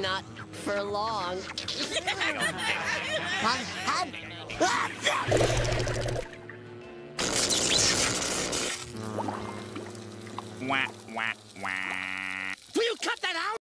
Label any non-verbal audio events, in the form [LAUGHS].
Not for long. [LAUGHS] Wah, wah, wah. Will you cut that out?